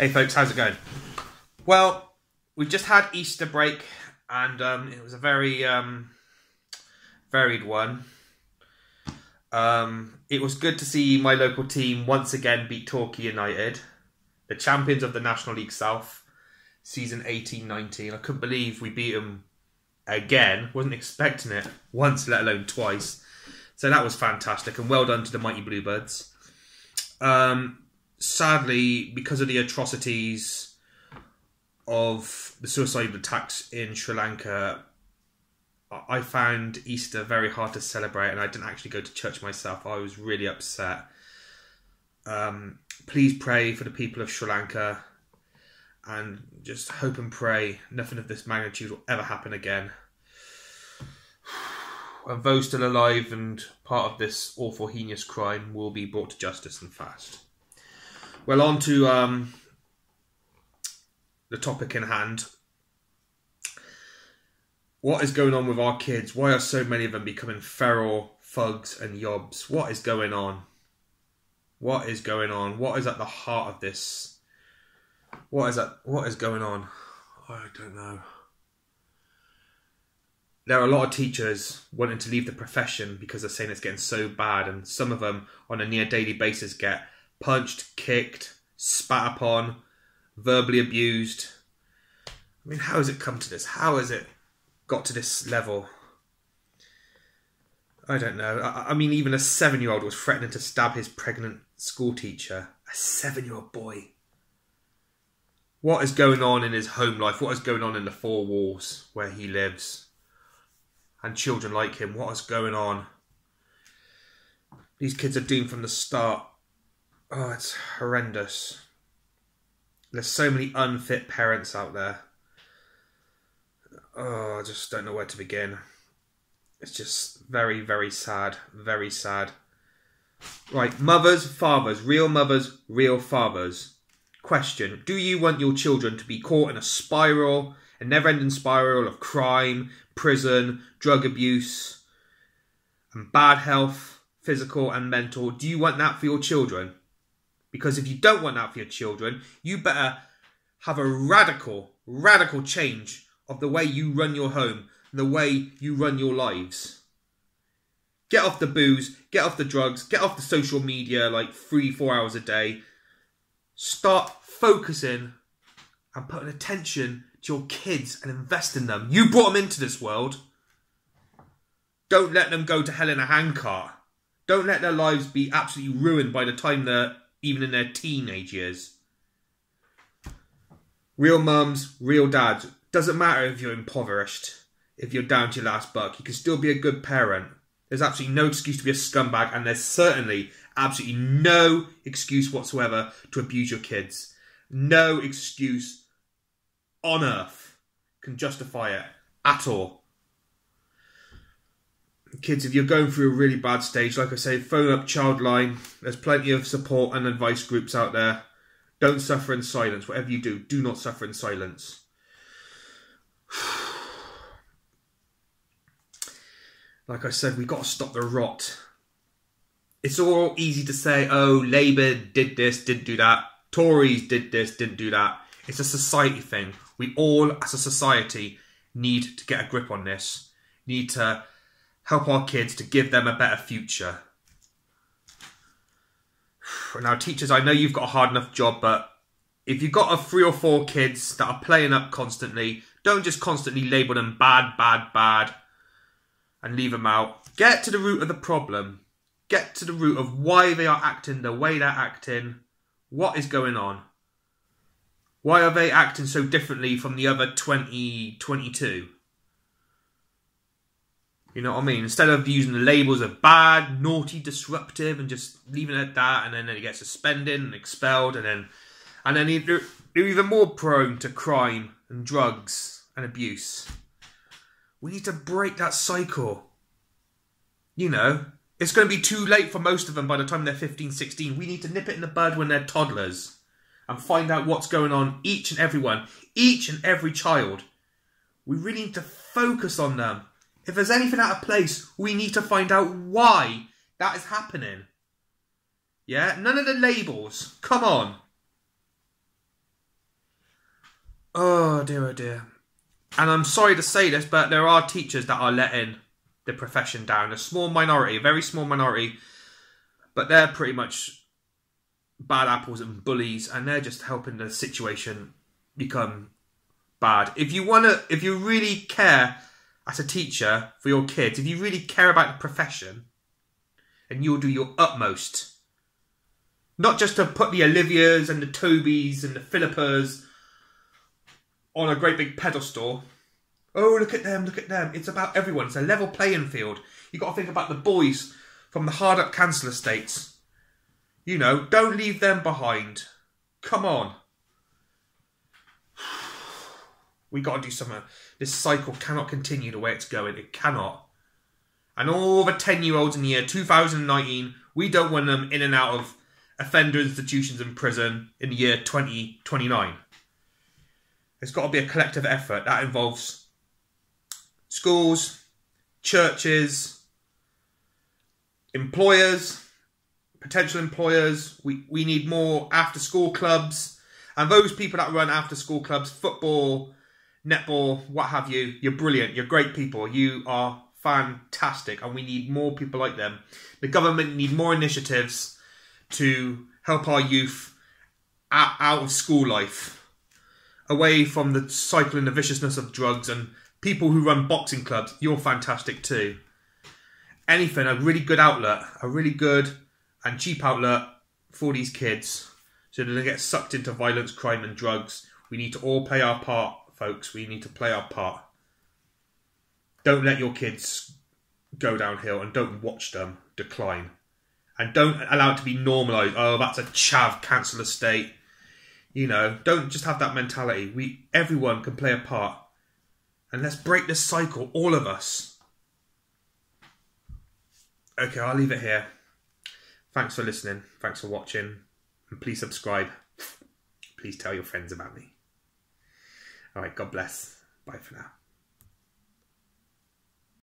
Hey folks, how's it going? Well, we've just had Easter break and um, it was a very um, varied one. Um, it was good to see my local team once again beat Torquay United, the champions of the National League South, season 18-19. I couldn't believe we beat them again. Wasn't expecting it once, let alone twice. So that was fantastic, and well done to the mighty Bluebirds. Um, sadly, because of the atrocities of the suicide attacks in Sri Lanka, I found Easter very hard to celebrate, and I didn't actually go to church myself. I was really upset. Um, please pray for the people of Sri Lanka, and just hope and pray nothing of this magnitude will ever happen again. And those still alive and part of this awful, heinous crime will be brought to justice and fast. Well, on to um, the topic in hand. What is going on with our kids? Why are so many of them becoming feral thugs and yobs? What is going on? What is going on? What is at the heart of this? What is that? What is going on? I don't know. There are a lot of teachers wanting to leave the profession because they're saying it's getting so bad, and some of them on a near daily basis get punched, kicked, spat upon, verbally abused. I mean, how has it come to this? How has it got to this level? I don't know. I, I mean, even a seven year old was threatening to stab his pregnant school teacher. A seven year old boy. What is going on in his home life? What is going on in the four walls where he lives? And children like him, what is going on? These kids are doomed from the start. Oh, it's horrendous. There's so many unfit parents out there. Oh, I just don't know where to begin. It's just very, very sad. Very sad. Right, mothers, fathers, real mothers, real fathers. Question Do you want your children to be caught in a spiral, a never ending spiral of crime, prison, drug abuse, and bad health, physical and mental? Do you want that for your children? Because if you don't want that for your children, you better have a radical, radical change of the way you run your home, the way you run your lives. Get off the booze, get off the drugs, get off the social media like three, four hours a day. Start focusing and putting attention to your kids and invest in them. You brought them into this world. Don't let them go to hell in a handcart. Don't let their lives be absolutely ruined by the time they're even in their teenage years. Real mums, real dads. Doesn't matter if you're impoverished, if you're down to your last buck, you can still be a good parent. There's absolutely no excuse to be a scumbag, and there's certainly absolutely no excuse whatsoever to abuse your kids. No excuse on earth can justify it at all. Kids, if you're going through a really bad stage, like I say, phone up Childline. There's plenty of support and advice groups out there. Don't suffer in silence. Whatever you do, do not suffer in silence. like I said, we've got to stop the rot. It's all easy to say, oh, Labour did this, didn't do that. Tories did this, didn't do that. It's a society thing. We all, as a society, need to get a grip on this. Need to help our kids to give them a better future. Now, teachers, I know you've got a hard enough job, but if you've got a three or four kids that are playing up constantly, don't just constantly label them bad, bad, bad and leave them out. Get to the root of the problem. Get to the root of why they are acting the way they're acting. What is going on? Why are they acting so differently from the other 20, 22? You know what I mean? Instead of using the labels of bad, naughty, disruptive, and just leaving it at that, and then they get suspended and expelled, and then and then they're, they're even more prone to crime and drugs and abuse. We need to break that cycle. You know, it's going to be too late for most of them by the time they're 15, 16. We need to nip it in the bud when they're toddlers and find out what's going on, each and every one, each and every child. We really need to focus on them. If there's anything out of place, we need to find out why that is happening. Yeah? None of the labels. Come on. Oh dear, oh dear. And I'm sorry to say this, but there are teachers that are letting the profession down. A small minority, a very small minority, but they're pretty much bad apples and bullies, and they're just helping the situation become bad. If you want to, if you really care as a teacher for your kids, if you really care about the profession, and you'll do your utmost, not just to put the Olivias and the Tobys and the Philippas on a great big pedestal. Oh, look at them, look at them. It's about everyone. It's a level playing field. You've got to think about the boys from the hard up council estates. You know, don't leave them behind. Come on. We got to do something. This cycle cannot continue the way it's going. It cannot. And all the 10 year olds in the year 2019, we don't want them in and out of offender institutions and prison in the year 2029. There's got to be a collective effort that involves schools, churches, employers, potential employers. We, we need more after school clubs. And those people that run after school clubs, football, netball, what have you, you're brilliant. You're great people. You are fantastic. And we need more people like them. The government need more initiatives to help our youth out of school life away from the cycle and the viciousness of drugs and people who run boxing clubs, you're fantastic too. Anything, a really good outlet, a really good and cheap outlet for these kids so they don't get sucked into violence, crime, and drugs. We need to all play our part, folks. We need to play our part. Don't let your kids go downhill and don't watch them decline. And don't allow it to be normalised. Oh, that's a chav council estate you know, don't just have that mentality. We everyone can play a part. And let's break this cycle, all of us. Okay, I'll leave it here. Thanks for listening. Thanks for watching. And please subscribe. Please tell your friends about me. All right, God bless. Bye for now.